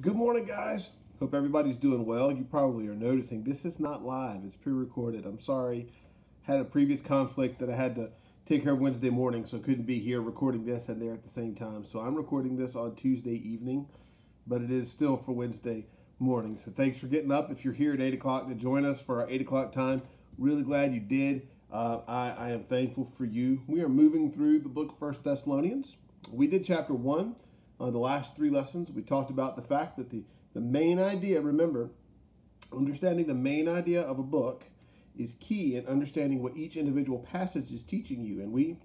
Good morning, guys. Hope everybody's doing well. You probably are noticing this is not live, it's pre recorded. I'm sorry. Had a previous conflict that I had to take care of Wednesday morning, so I couldn't be here recording this and there at the same time. So I'm recording this on Tuesday evening, but it is still for Wednesday morning. So thanks for getting up. If you're here at 8 o'clock to join us for our 8 o'clock time, really glad you did. Uh, I, I am thankful for you. We are moving through the book of First Thessalonians. We did chapter 1 uh, the last three lessons, we talked about the fact that the, the main idea, remember, understanding the main idea of a book is key in understanding what each individual passage is teaching you. And we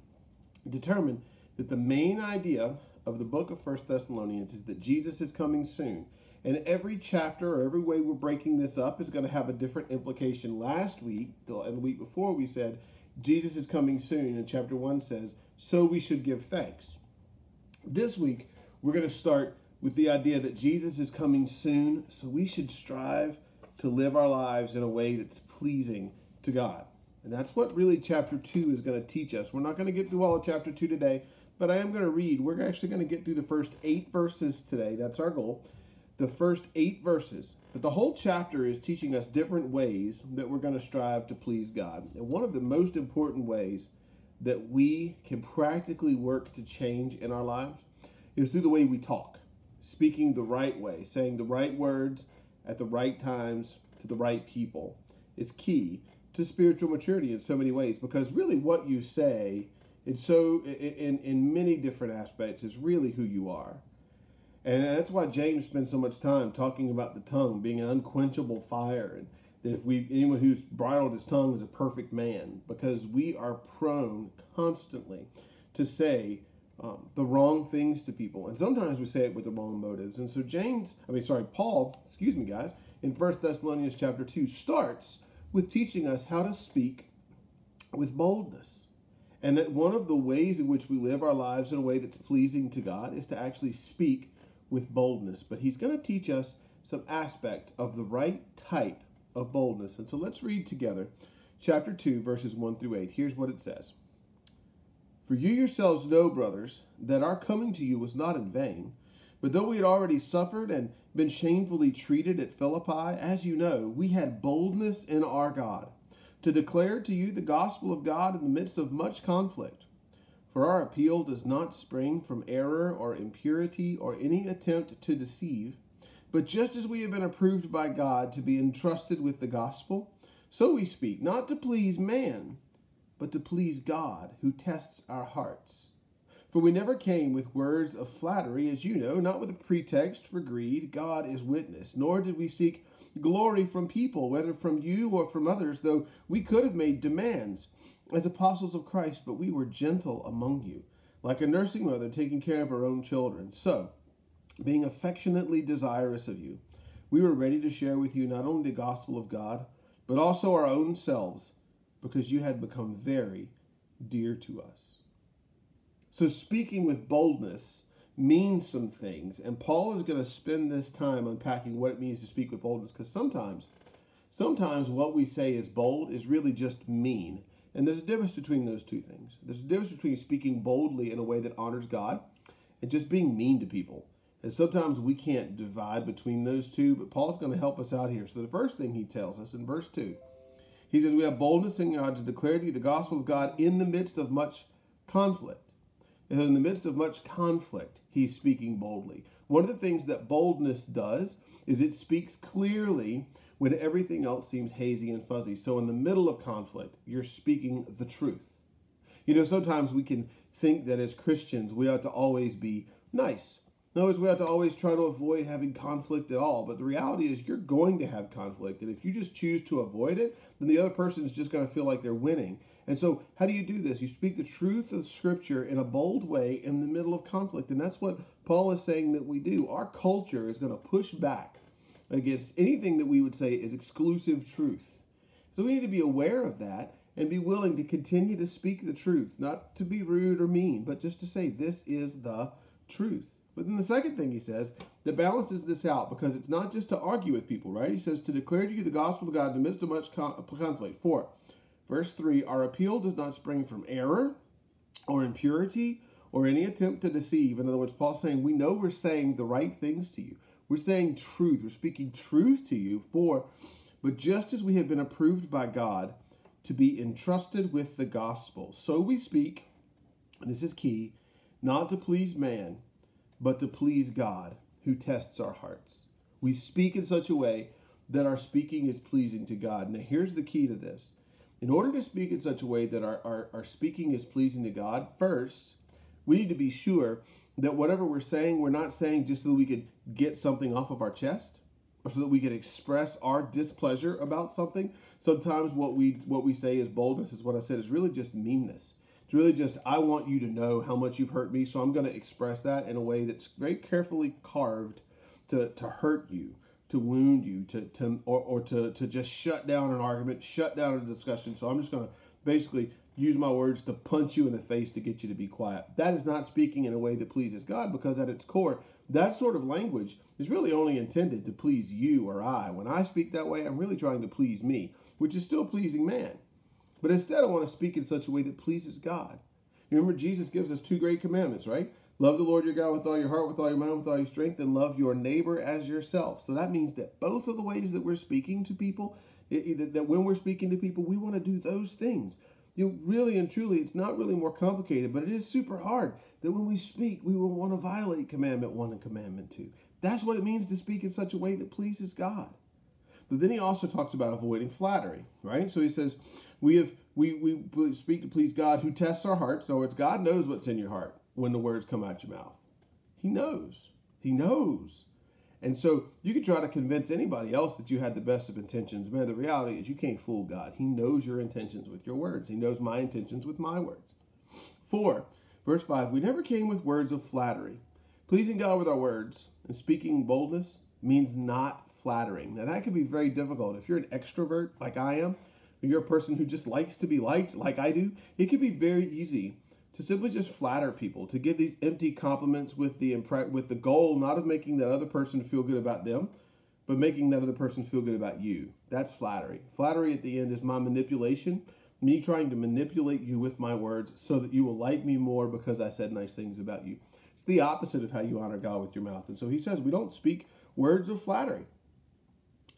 determined that the main idea of the book of First Thessalonians is that Jesus is coming soon. And every chapter or every way we're breaking this up is going to have a different implication. Last week and the week before, we said Jesus is coming soon, and chapter 1 says, So we should give thanks. This week, we're going to start with the idea that Jesus is coming soon, so we should strive to live our lives in a way that's pleasing to God. And that's what really chapter 2 is going to teach us. We're not going to get through all of chapter 2 today, but I am going to read. We're actually going to get through the first eight verses today. That's our goal. The first eight verses. But the whole chapter is teaching us different ways that we're going to strive to please God. And one of the most important ways that we can practically work to change in our lives is through the way we talk, speaking the right way, saying the right words at the right times to the right people. It's key to spiritual maturity in so many ways because really what you say in so in in many different aspects is really who you are. And that's why James spends so much time talking about the tongue being an unquenchable fire and that if we anyone who's bridled his tongue is a perfect man because we are prone constantly to say um, the wrong things to people. And sometimes we say it with the wrong motives. And so James, I mean, sorry, Paul, excuse me, guys, in First Thessalonians chapter 2 starts with teaching us how to speak with boldness. And that one of the ways in which we live our lives in a way that's pleasing to God is to actually speak with boldness. But he's going to teach us some aspects of the right type of boldness. And so let's read together chapter 2, verses 1 through 8. Here's what it says. For you yourselves know, brothers, that our coming to you was not in vain. But though we had already suffered and been shamefully treated at Philippi, as you know, we had boldness in our God to declare to you the gospel of God in the midst of much conflict. For our appeal does not spring from error or impurity or any attempt to deceive, but just as we have been approved by God to be entrusted with the gospel, so we speak, not to please man but to please God, who tests our hearts. For we never came with words of flattery, as you know, not with a pretext for greed, God is witness, nor did we seek glory from people, whether from you or from others, though we could have made demands as apostles of Christ, but we were gentle among you, like a nursing mother taking care of her own children. So, being affectionately desirous of you, we were ready to share with you not only the gospel of God, but also our own selves because you had become very dear to us. So, speaking with boldness means some things, and Paul is going to spend this time unpacking what it means to speak with boldness because sometimes, sometimes what we say is bold is really just mean. And there's a difference between those two things. There's a difference between speaking boldly in a way that honors God and just being mean to people. And sometimes we can't divide between those two, but Paul's going to help us out here. So the first thing he tells us in verse 2 he says, We have boldness in God to declare to you the gospel of God in the midst of much conflict. And in the midst of much conflict, he's speaking boldly. One of the things that boldness does is it speaks clearly when everything else seems hazy and fuzzy. So in the middle of conflict, you're speaking the truth. You know, sometimes we can think that as Christians, we ought to always be nice in other words, we have to always try to avoid having conflict at all. But the reality is, you're going to have conflict. And if you just choose to avoid it, then the other person is just going to feel like they're winning. And so, how do you do this? You speak the truth of Scripture in a bold way in the middle of conflict. And that's what Paul is saying that we do. Our culture is going to push back against anything that we would say is exclusive truth. So, we need to be aware of that and be willing to continue to speak the truth, not to be rude or mean, but just to say, this is the truth. But then the second thing he says that balances this out because it's not just to argue with people, right? He says to declare to you the gospel of God in the midst of much conflict. Four, verse three, our appeal does not spring from error or impurity or any attempt to deceive. In other words, Paul's saying we know we're saying the right things to you. We're saying truth. We're speaking truth to you. For, but just as we have been approved by God to be entrusted with the gospel, so we speak, and this is key, not to please man, but to please God who tests our hearts. We speak in such a way that our speaking is pleasing to God. Now, here's the key to this. In order to speak in such a way that our, our, our speaking is pleasing to God, first, we need to be sure that whatever we're saying, we're not saying just so that we could get something off of our chest or so that we could express our displeasure about something. Sometimes what we what we say is boldness is what I said is really just meanness. It's really just I want you to know how much you've hurt me, so I'm going to express that in a way that's very carefully carved to to hurt you to wound you, to, to or, or to, to just shut down an argument, shut down a discussion. So I'm just going to basically use my words to punch you in the face to get you to be quiet. That is not speaking in a way that pleases God because at its core, that sort of language is really only intended to please you or I. When I speak that way, I'm really trying to please me, which is still pleasing man. But instead, I want to speak in such a way that pleases God. You remember, Jesus gives us two great commandments, right? Love the Lord your God with all your heart, with all your mind, with all your strength, and love your neighbor as yourself. So that means that both of the ways that we're speaking to people, that when we're speaking to people, we want to do those things. You really and truly, it's not really more complicated, but it is super hard that when we speak, we will want to violate commandment one and commandment two. That's what it means to speak in such a way that pleases God. But then he also talks about avoiding flattery, right? So he says, we have we we speak to please God who tests our hearts. So it's God knows what's in your heart when the words come out your mouth. He knows. He knows. And so you could try to convince anybody else that you had the best of intentions. Man, the reality is you can't fool God. He knows your intentions with your words. He knows my intentions with my words. Four, verse five, we never came with words of flattery. Pleasing God with our words and speaking boldness means not flattering. Now that can be very difficult. If you're an extrovert like I am, you're a person who just likes to be liked like I do, it can be very easy to simply just flatter people, to give these empty compliments with the impre- with the goal not of making that other person feel good about them, but making that other person feel good about you. That's flattery. Flattery at the end is my manipulation, me trying to manipulate you with my words so that you will like me more because I said nice things about you. It's the opposite of how you honor God with your mouth. And so he says we don't speak words of flattery,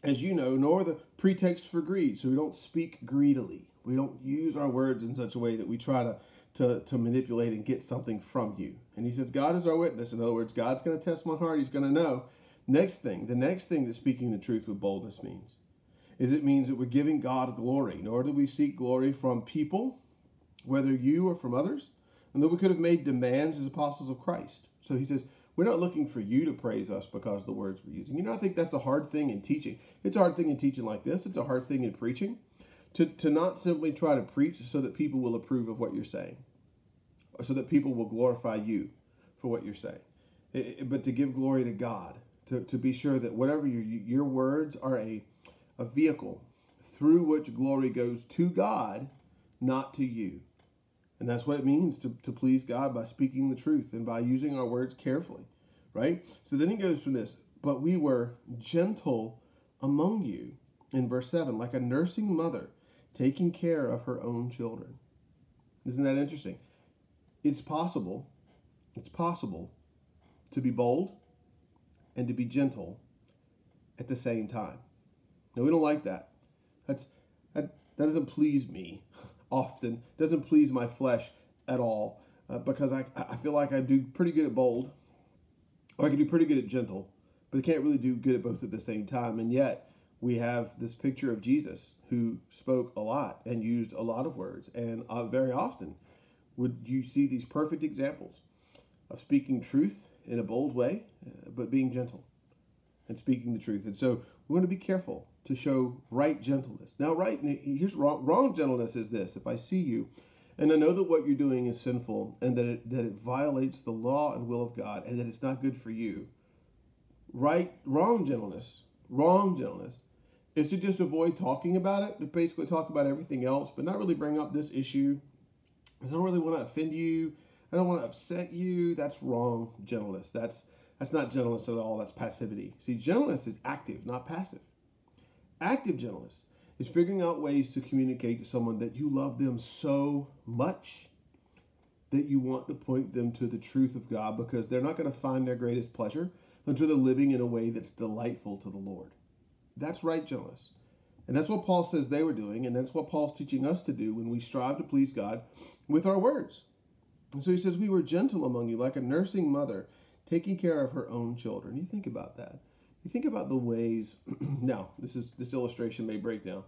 as you know, nor the pretext for greed. So we don't speak greedily. We don't use our words in such a way that we try to to, to manipulate and get something from you. And he says, God is our witness. In other words, God's going to test my heart. He's going to know. Next thing, the next thing that speaking the truth with boldness means is it means that we're giving God glory. Nor do we seek glory from people, whether you or from others. And though we could have made demands as apostles of Christ. So he says, we're not looking for you to praise us because the words we're using. You know, I think that's a hard thing in teaching. It's a hard thing in teaching like this. It's a hard thing in preaching to, to not simply try to preach so that people will approve of what you're saying, or so that people will glorify you for what you're saying, it, but to give glory to God, to, to be sure that whatever your, your words are a, a vehicle through which glory goes to God, not to you. And that's what it means to, to please God by speaking the truth and by using our words carefully, right? So then he goes from this, but we were gentle among you in verse 7, like a nursing mother taking care of her own children. Isn't that interesting? It's possible, it's possible to be bold and to be gentle at the same time. Now we don't like that. That's that, that doesn't please me often. Doesn't please my flesh at all uh, because I I feel like I do pretty good at bold, or I can do pretty good at gentle, but I can't really do good at both at the same time. And yet we have this picture of Jesus who spoke a lot and used a lot of words. And uh, very often would you see these perfect examples of speaking truth in a bold way, uh, but being gentle and speaking the truth. And so we want to be careful to show right gentleness. Now, right, here's wrong, wrong gentleness is this. If I see you and I know that what you're doing is sinful and that it, that it violates the law and will of God and that it's not good for you, right, wrong gentleness, wrong gentleness is to just avoid talking about it, to basically talk about everything else, but not really bring up this issue. Because I don't really want to offend you. I don't want to upset you. That's wrong gentleness. That's that's not gentleness at all. That's passivity. See, gentleness is active, not passive. Active gentleness is figuring out ways to communicate to someone that you love them so much that you want to point them to the truth of God because they're not going to find their greatest pleasure until they're living in a way that's delightful to the Lord. That's right gentleness. And that's what Paul says they were doing, and that's what Paul's teaching us to do when we strive to please God with our words. And so he says, We were gentle among you, like a nursing mother taking care of her own children. You think about that. You think about the ways. now, this is this illustration may break down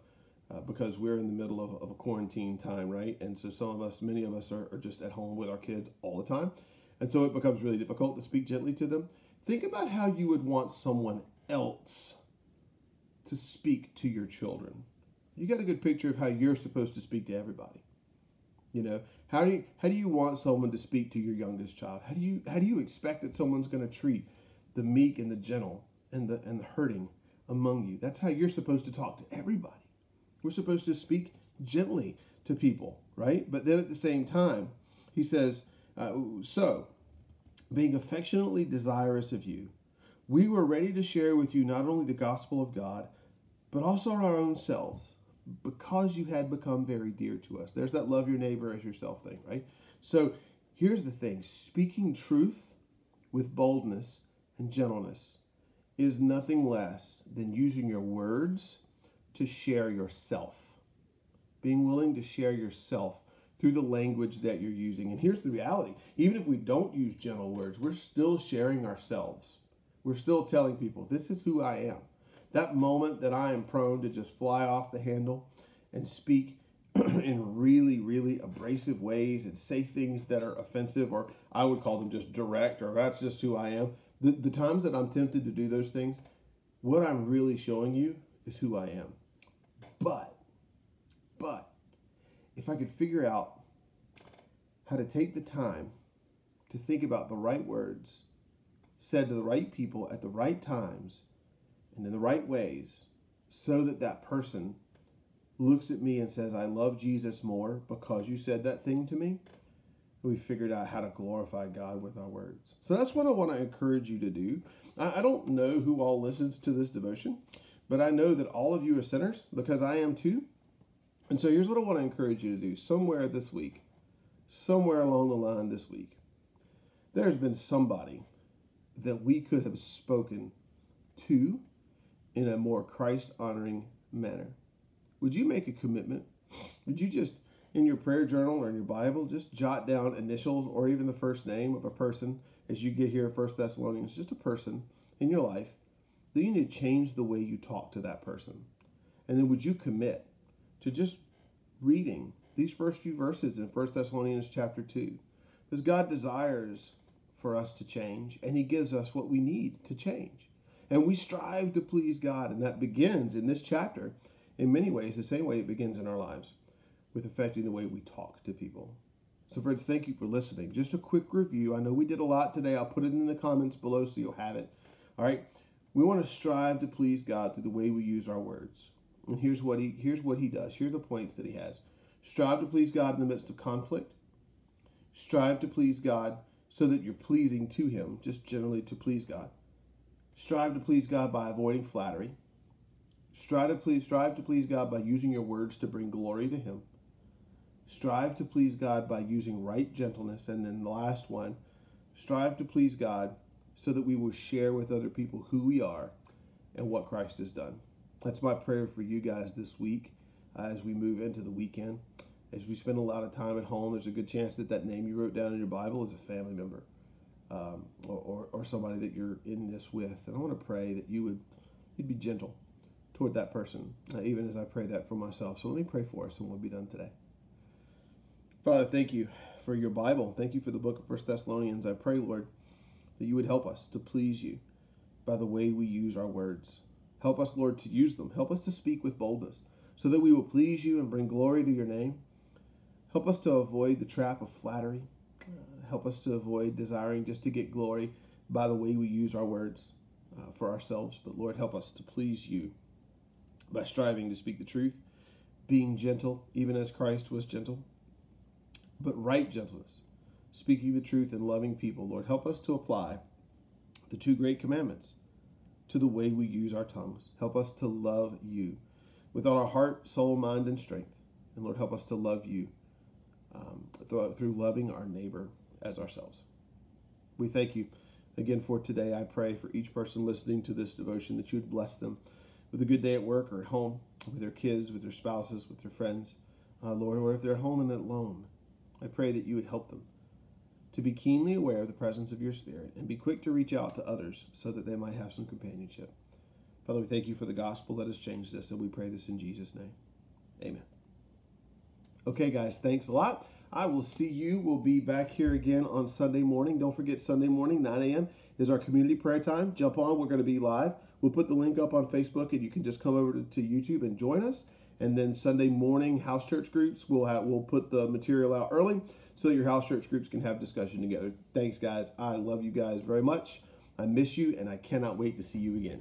uh, because we're in the middle of, of, a quarantine time, right? And so some of us, many of us, are, are just at home with our kids all the time, and so it becomes really difficult to speak gently to them. Think about how you would want someone else to speak to your children. You got a good picture of how you're supposed to speak to everybody. You know, how do you how do you want someone to speak to your youngest child? How do you how do you expect that someone's going to treat the meek and the gentle and the and the hurting among you? That's how you're supposed to talk to everybody. We're supposed to speak gently to people, right? But then at the same time, he says, uh, so being affectionately desirous of you, we were ready to share with you not only the gospel of God, but also our own selves, because you had become very dear to us. There's that love your neighbor as yourself thing, right? So here's the thing speaking truth with boldness and gentleness is nothing less than using your words to share yourself. Being willing to share yourself through the language that you're using. And here's the reality even if we don't use gentle words, we're still sharing ourselves. We're still telling people, this is who I am. That moment that I am prone to just fly off the handle and speak in really, really abrasive ways and say things that are offensive, or I would call them just direct, or that's just who I am. The, the times that I'm tempted to do those things, what I'm really showing you is who I am. But, but, if I could figure out how to take the time to think about the right words said to the right people at the right times and in the right ways so that that person looks at me and says, I love Jesus more because you said that thing to me, we figured out how to glorify God with our words. So that's what I want to encourage you to do. I, don't know who all listens to this devotion, but I know that all of you are sinners because I am too. And so here's what I want to encourage you to do somewhere this week, somewhere along the line this week, there's been somebody that we could have spoken to in a more Christ honoring manner. Would you make a commitment? Would you just, in your prayer journal or in your Bible, just jot down initials or even the first name of a person as you get here, First Thessalonians, just a person in your life that you need to change the way you talk to that person? And then would you commit to just reading these first few verses in First Thessalonians chapter 2? Because God desires for us to change, and He gives us what we need to change. And we strive to please God, and that begins in this chapter in many ways the same way it begins in our lives with affecting the way we talk to people. So, friends, thank you for listening. Just a quick review. I know we did a lot today. I'll put it in the comments below so you'll have it. All right. We want to strive to please God through the way we use our words. And here's what he here's what he does. Here's the points that he has. Strive to please God in the midst of conflict. Strive to please God so that you're pleasing to Him, just generally to please God. Strive to please God by avoiding flattery. Strive to please, strive to please God by using your words to bring glory to Him. Strive to please God by using right gentleness. And then the last one, strive to please God so that we will share with other people who we are and what Christ has done. That's my prayer for you guys this week uh, as we move into the weekend as we spend a lot of time at home, there's a good chance that that name you wrote down in your Bible is a family member um, or, or, or, somebody that you're in this with. And I want to pray that you would you'd be gentle toward that person, uh, even as I pray that for myself. So let me pray for us, and we'll be done today. Father, thank you for your Bible. Thank you for the book of First Thessalonians. I pray, Lord, that you would help us to please you by the way we use our words. Help us, Lord, to use them. Help us to speak with boldness so that we will please you and bring glory to your name. Help us to avoid the trap of flattery. Uh, help us to avoid desiring just to get glory by the way we use our words uh, for ourselves. But Lord, help us to please you by striving to speak the truth, being gentle, even as Christ was gentle, but right gentleness, speaking the truth and loving people. Lord, help us to apply the two great commandments to the way we use our tongues. Help us to love you with all our heart, soul, mind, and strength. And Lord, help us to love you um, through, through loving our neighbor as ourselves. We thank you Again, for today, I pray for each person listening to this devotion that you would bless them with a good day at work or at home, with their kids, with their spouses, with their friends, uh, Lord, or if they're at home and alone. I pray that you would help them to be keenly aware of the presence of your Spirit and be quick to reach out to others so that they might have some companionship. Father, we thank you for the gospel that has changed us, and we pray this in Jesus' name. Amen. Okay, guys, thanks a lot. I will see you. We'll be back here again on Sunday morning. Don't forget, Sunday morning, 9 a.m. is our community prayer time. Jump on. We're going to be live. We'll put the link up on Facebook, and you can just come over to, YouTube and join us. And then Sunday morning house church groups, we'll have we'll put the material out early so your house church groups can have discussion together. Thanks, guys. I love you guys very much. I miss you, and I cannot wait to see you again.